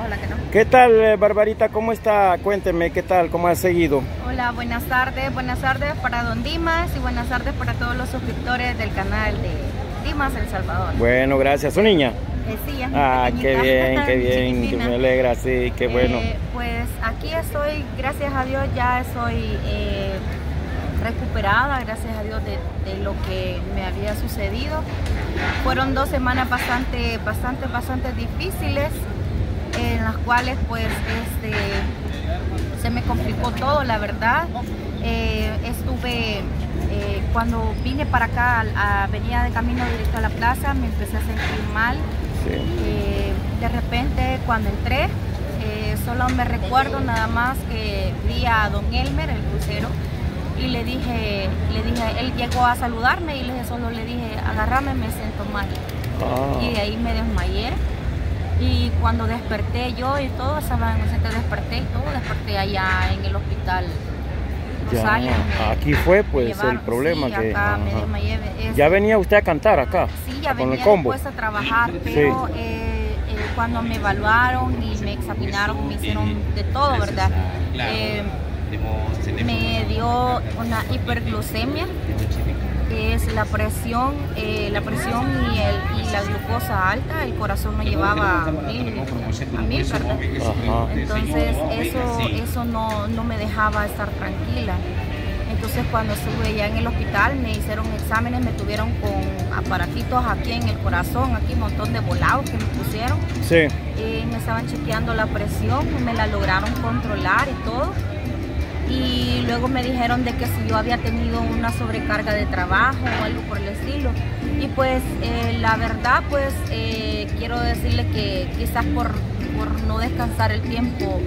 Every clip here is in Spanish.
ojalá que no. ¿Qué tal, eh, Barbarita? ¿Cómo está? Cuénteme, ¿qué tal? ¿Cómo ha seguido? Hola, buenas tardes. Buenas tardes para Don Dimas y buenas tardes para todos los suscriptores del canal de Dimas El Salvador. Bueno, gracias. ¿Su niña? Eh, sí, es Ah, qué bien, qué bien, que me alegra, sí, qué bueno. Eh, pues aquí estoy, gracias a Dios, ya estoy eh, recuperada, gracias a Dios, de, de lo que me había sucedido. Fueron dos semanas bastante, bastante, bastante difíciles, en las cuales pues este, se me complicó todo, la verdad. Eh, estuve, eh, cuando vine para acá, a, venía de camino directo a la plaza, me empecé a sentir mal. Sí. Eh, de repente cuando entré, solo me recuerdo nada más que vi a don Elmer, el crucero, y le dije, le dije, él llegó a saludarme y le dije, solo le dije, agárrame, me siento mal. Ah, Y de ahí me desmayé. Y cuando desperté yo y todo, el centro, desperté y todo, desperté allá en el hospital ya. me- Aquí fue pues llevaron. el problema Sí, que... acá me ajá. desmayé. es- Ya venía usted a cantar acá. Sí, ya con el venía combo. después a trabajar, pero eh, eh, cuando me evaluaron y me examinaron, me hicieron de todo, ¿verdad? Eh, me dio una hiperglucemia, es la presión, eh, la presión y, el, y la glucosa alta, el corazón me llevaba a mil, a mil. Entonces eso, eso no, no me dejaba estar tranquila. Entonces cuando estuve ya en el hospital me hicieron exámenes, me tuvieron con aparatitos aquí en el corazón, aquí un montón de volados que me pusieron. Sí. Eh, me estaban chequeando la presión, me la lograron controlar y todo. Y luego me dijeron de que si yo había tenido una sobrecarga de trabajo o algo por el estilo. Y pues eh, la verdad, pues eh, quiero decirle que quizás por, por no descansar el tiempo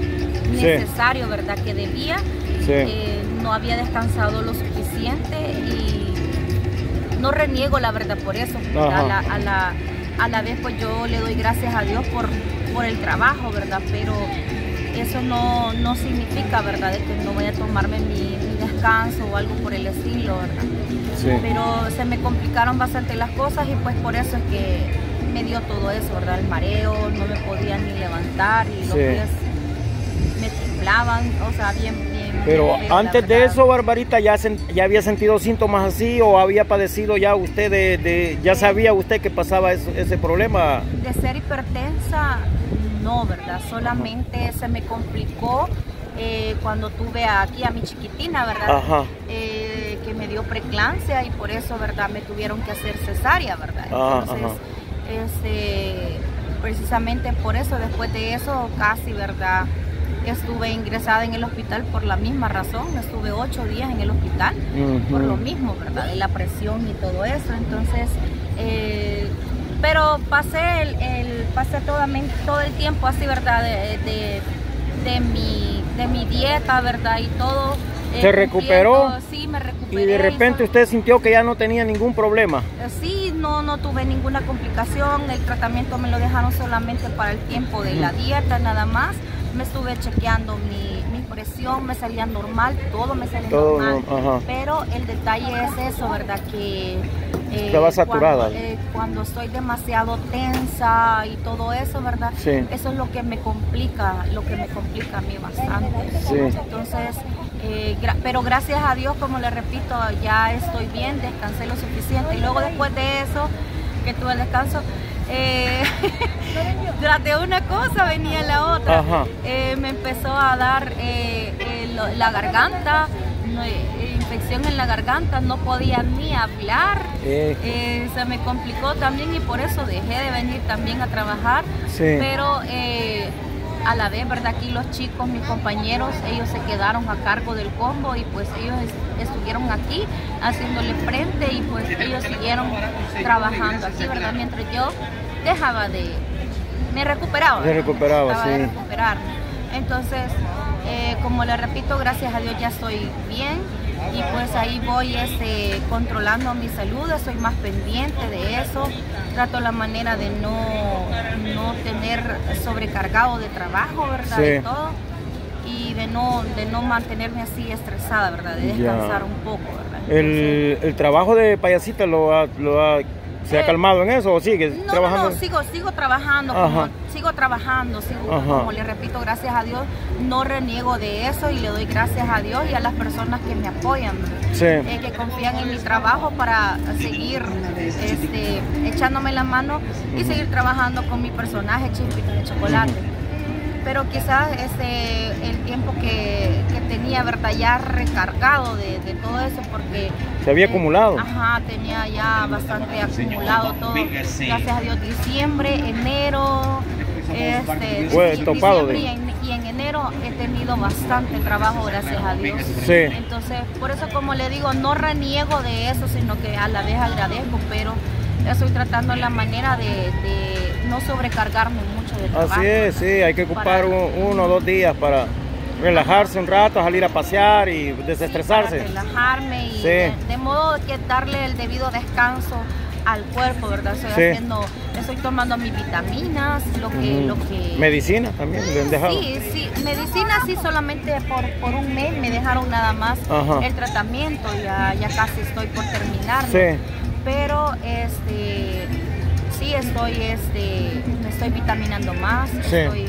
necesario, ¿verdad? Que debía, Sí. eh, no había descansado lo suficiente y no reniego la verdad por eso. A la, a, la, a la vez pues yo le doy gracias a Dios por, por el trabajo, ¿verdad? Pero eso no, no significa, ¿verdad? De que no voy a tomarme mi, mi descanso o algo por el estilo, ¿verdad? Sí. Pero se me complicaron bastante las cosas y pues por eso es que me dio todo eso, ¿verdad? El mareo, no me podía ni levantar y los Sí. pies me temblaban, o sea, bien, bien. Pero bien antes de eso, Barbarita, ¿ya, sen- ya había sentido síntomas así o había padecido ya usted de, de- ya sabía usted que pasaba eso- ese problema? De ser hipertensa, no, ¿verdad? Solamente se me complicó eh, cuando tuve aquí a mi chiquitina, ¿verdad? Ajá. Eh, que me dio preclancia y por eso, ¿verdad? Me tuvieron que hacer cesárea, ¿verdad? Ah, Entonces, ajá. este, precisamente por eso, después de eso, casi, ¿verdad? Estuve ingresada en el hospital por la misma razón, estuve ocho días en el hospital por lo mismo, ¿verdad? De la presión y todo eso. Entonces, eh, pero pasé el, el- pasé todo, todo el tiempo así, ¿verdad? De, de, de mi, de mi dieta, ¿verdad? Y todo. eh, ¿Se recuperó? Sí, me Y recuperé. de repente usted sintió que ya no tenía ningún problema. eh, Sí, no, no tuve ninguna complicación. El tratamiento me lo dejaron solamente para el tiempo de la dieta, nada más. Me estuve chequeando mi, mi presión, me salía normal, todo me salía Todo, normal. Pero el detalle es eso, ¿verdad? Que eh, Estaba saturada. Cuando, eh, cuando estoy demasiado tensa y todo eso, ¿verdad? Sí. Eso es lo que me complica, lo que me complica a mí bastante. Sí. Entonces, eh, gra- pero gracias a Dios, como le repito, ya estoy bien, descansé lo suficiente. Y luego después de eso, que tuve el descanso, eh, una cosa venía la otra. Eh, me empezó a dar eh, eh, lo- la garganta, infección en la garganta, no podía ni hablar. Se me complicó también y por eso dejé de venir también a trabajar. Sí. Pero eh, a la vez, ¿verdad? Aquí los chicos, mis compañeros, ellos se quedaron a cargo del combo y pues ellos es- estuvieron aquí haciéndole frente y pues ellos siguieron trabajando aquí, ¿verdad? Mientras yo dejaba de... Me recuperaba. ¿verdad? recuperaba, Trataba de sí. recuperarme. Entonces, eh, como le repito, gracias a Dios ya estoy bien y pues ahí voy este, controlando mi salud, estoy más pendiente de eso, trato la manera de no, no tener sobrecargado de trabajo, ¿verdad? Sí. Y todo, y de no, de no mantenerme así estresada, ¿verdad? De Ya. descansar un poco, ¿verdad? el, el trabajo de payasita lo ha, lo ha ¿Se ha Eh, calmado en eso o sigue No, trabajando? no, no, sigo, sigo trabajando, como- sigo trabajando, sigo, Ajá. como le repito, gracias a Dios, no reniego de eso y le doy gracias a Dios y a las personas que me apoyan, Sí. eh, que confían en mi trabajo para seguir este, echándome la mano y seguir trabajando con mi personaje Chispita de Chocolate. Pero quizás este, el tiempo que, que tenía, ¿verdad? Ya recargado de, de todo eso porque... Se había eh, acumulado. Ajá, tenía ya bastante acumulado todo. Gracias a Dios, diciembre, enero, este, topado diciembre de- y en, y en enero he tenido bastante trabajo, gracias a Dios. Sí. Entonces, por eso como le digo, no reniego de eso, sino que a la vez agradezco, pero estoy tratando la manera de, de no sobrecargarme mucho de trabajo. Así es, sí, hay que ocupar un- uno o dos días para relajarse un rato, salir a pasear y desestresarse. para relajarme y Sí. de, de modo que darle el debido descanso al cuerpo, ¿verdad? Estoy Sí. haciendo, estoy tomando mis vitaminas, lo que, lo que Medicina también le han dejado. Sí, sí, medicina sí solamente por, por un mes me dejaron nada más Ajá. el tratamiento, ya, ya casi estoy por terminar. Sí. Pero este sí estoy este me estoy vitaminando más, Sí. estoy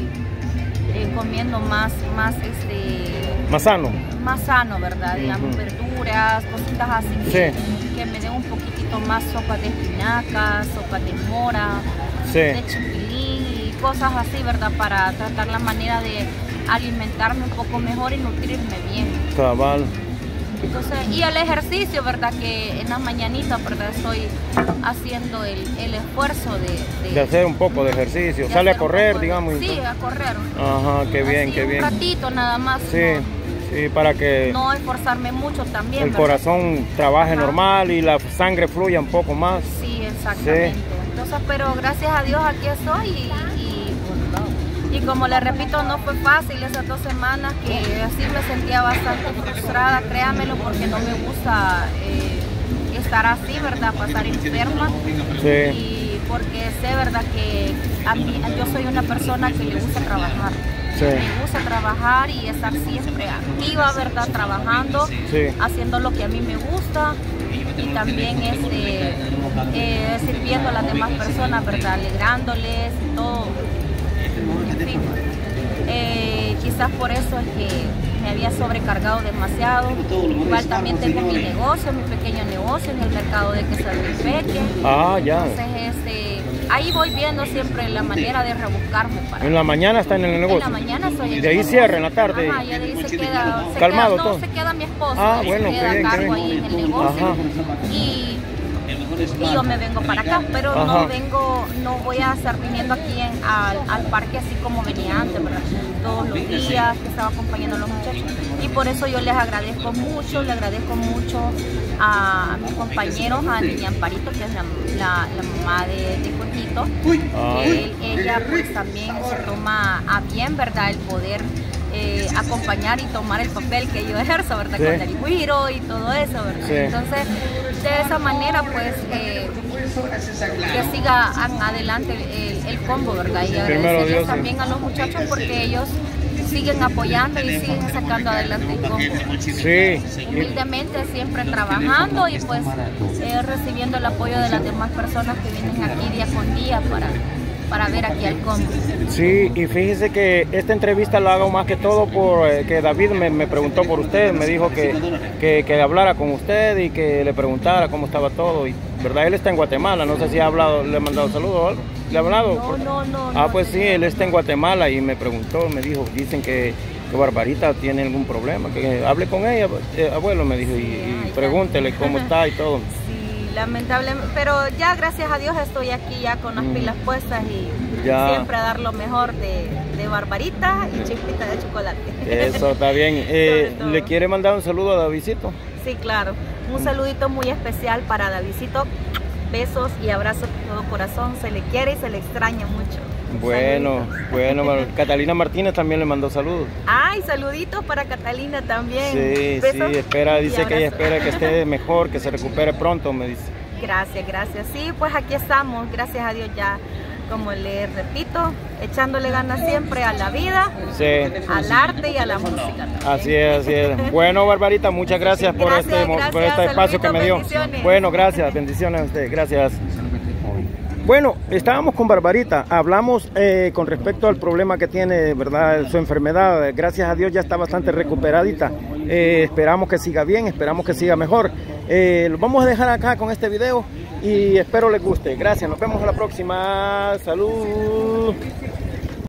eh, comiendo más, más este Más sano. más sano, ¿verdad? Digamos, Ujú. verduras, cositas así que, que me den un poquitito más sopa de espinacas, sopa de mora, Sí. de chipilín y cosas así, ¿verdad? Para tratar la manera de alimentarme un poco mejor y nutrirme bien. Cabal. Entonces, y el ejercicio, ¿verdad? Que en las mañanitas, ¿verdad? Estoy haciendo el, el esfuerzo de, De hacer un poco de ejercicio. de Sale a correr, digamos. y Sí, a correr. Ajá, qué bien, Así, qué bien. Un ratito nada más. Sí, sí, para que No, esforzarme mucho también. el ¿verdad? corazón trabaje Ajá. normal y la sangre fluya un poco más. Sí, exactamente. Entonces, pero gracias a Dios aquí estoy y, y, como le repito, no fue fácil esas dos semanas que así me sentía bastante frustrada, créamelo, porque no me gusta eh, estar así, ¿verdad? Pasar enferma. Sí, Y porque sé, ¿verdad? Que a mí, yo soy una persona que le gusta trabajar. sí, Me gusta trabajar y estar siempre activa, ¿verdad? Trabajando, sí. haciendo lo que a mí me gusta y también este, eh, sirviendo a las demás personas, ¿verdad? Alegrándoles y todo. Fin, eh, quizás por eso es que me había sobrecargado demasiado. Igual también tengo mi negocio, mi pequeño negocio en el mercado de Quesadilpeque. Ah, ya. Entonces, este, ahí voy viendo siempre la manera de rebuscarme para. En la mañana está en el En negocio. la mañana soy Y de ahí negocio. cierra en la tarde. Ajá, ya de ahí se queda, se Calmado queda, no, todo. se queda mi esposo, Ah, bueno, se queda a bien, cargo bien. ahí en el negocio Ajá. y, y yo me vengo para acá, pero Ajá. no vengo, no voy a estar viniendo aquí en- al, al parque así como venía antes, ¿verdad? Todos los días que estaba acompañando a los muchachos y por eso yo les agradezco mucho, le agradezco mucho a, mis compañeros, a Niña Amparito, que es la, la- la mamá de, de que él- ella pues también se toma a bien, ¿verdad? El poder eh, acompañar y tomar el papel que yo ejerzo, ¿verdad? Sí. Con el guiro y todo eso, ¿verdad? Sí. Entonces, de esa manera, pues, eh, que siga an- adelante el, el combo, ¿verdad? Y agradecerles Dios, también a los muchachos porque ellos siguen apoyando y siguen sacando adelante el combo Sí. Humildemente siempre trabajando y pues eh, recibiendo el apoyo de las demás personas que vienen aquí día con día para, para ver aquí al combo. Sí, y fíjese que esta entrevista la hago más que todo por eh, que David me, me preguntó por usted, me dijo que, que, que hablara con usted y que le preguntara cómo estaba todo. Y, ¿Verdad? Él está en Guatemala, no sé si ha hablado, le ha mandado saludos o algo. ¿Le ha hablado? No, no, no. Ah, pues sí, él está en Guatemala y me preguntó, me dijo, dicen que, que Barbarita tiene algún problema, que hable con ella, eh, abuelo, me dijo, y, pregúntele cómo está y todo. Lamentablemente, pero ya gracias a Dios estoy aquí ya con las Mm. pilas puestas y Ya. siempre a dar lo mejor de, de Barbarita y chispita de chocolate. Eso está bien. Eh. ¿Le quiere mandar un saludo a Davidito? Sí, claro. Un saludito muy especial para Davidito. Besos y abrazos de todo corazón. Se le quiere y se le extraña mucho. Bueno, Saluditos. bueno, Catalina Martínez también le mandó saludos. Ay, saluditos para Catalina también. Sí, Besos sí, espera, y dice que ella espera que esté mejor, que se recupere pronto, me dice. Gracias, gracias. Sí, pues aquí estamos, gracias a Dios ya, como le repito, echándole ganas siempre a la vida, Sí, al arte y a la música. también. así es, así es. Bueno, Barbarita, muchas gracias por Gracias, este, por gracias, este espacio que me dio. Bueno, gracias, bendiciones a usted, gracias. Bueno, estábamos con Barbarita, hablamos eh, con respecto al problema que tiene, ¿verdad? Su enfermedad, gracias a Dios ya está bastante recuperadita. Eh, esperamos que siga bien, esperamos que siga mejor. Eh, lo vamos a dejar acá con este video y espero les guste. Gracias, nos vemos a la próxima. Salud.